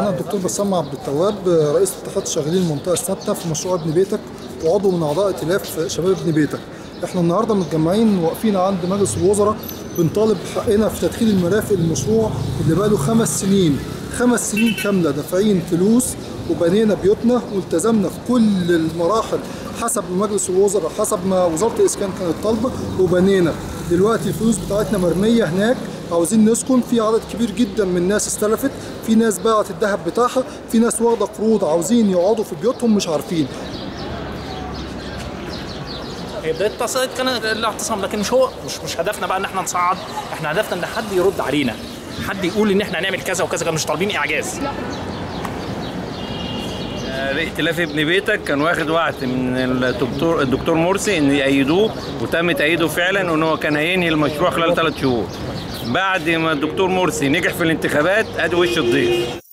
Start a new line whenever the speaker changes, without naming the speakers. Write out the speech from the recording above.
دكتور بسام عبد التواب رئيس اتحاد شغالين المنطقة الثابتة في مشروع ابن بيتك وعضو من أعضاء ائتلاف شباب ابن بيتك. إحنا النهارده متجمعين واقفين عند مجلس الوزراء بنطالب حقنا في تدخين المرافق المشروع اللي بقاله خمس سنين خمس سنين كاملة دافعين فلوس وبنينا بيوتنا والتزمنا في كل المراحل حسب مجلس الوزراء حسب ما وزارة الإسكان كانت طالبة وبنينا دلوقتي الفلوس بتاعتنا مرمية هناك. عاوزين نسكن. في عدد كبير جدا من الناس استلفت. في ناس باعت الذهب بتاعها. في ناس واخدة قروض. عاوزين يقعدوا في بيوتهم مش عارفين.
هي بداية التصعيد كان الاعتصام لكن مش هو مش مش هدفنا بقى إن إحنا نصعد. إحنا هدفنا إن حد يرد علينا. حد يقول إن إحنا هنعمل كذا وكذا مش طالبين إعجاز.
ائتلاف ابن بيتك كان واخد وعد من الدكتور الدكتور مرسي إن يأيدوه وتم تأييده فعلا وإن هو كان هينهي المشروع خلال ثلاث شهور. بعد ما الدكتور مرسي نجح في الانتخابات أدي وش الضيف.